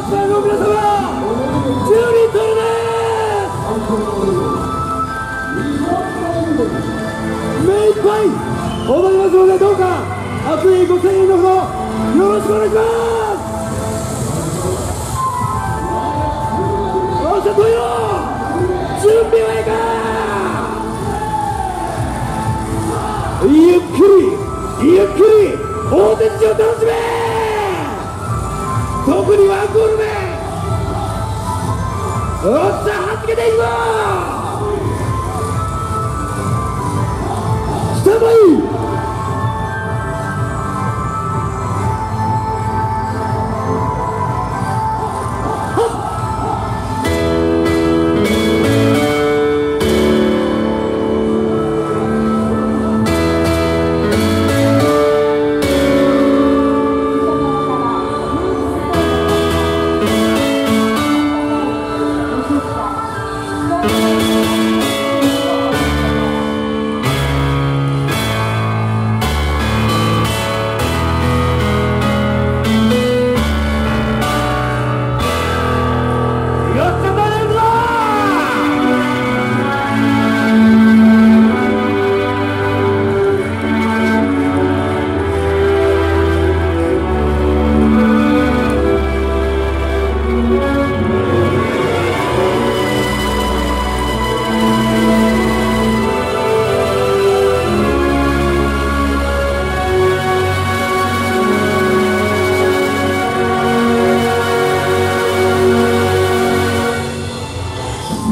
スターの皆様10人取るね目いっぱい踊ります。のでどうか熱いご声援のほどよろしくお願いします。よっしゃどうよ準備はいいかゆっくりゆっくり大手地を楽しめ特にワンコールでおっさんはじけていくぞ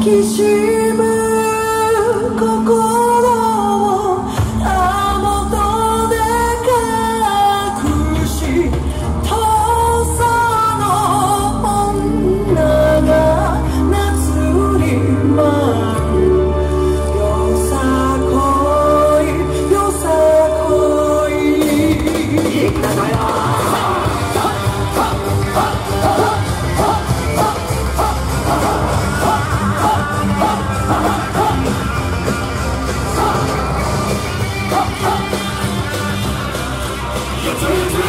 きしむ心 Tchau, tchau.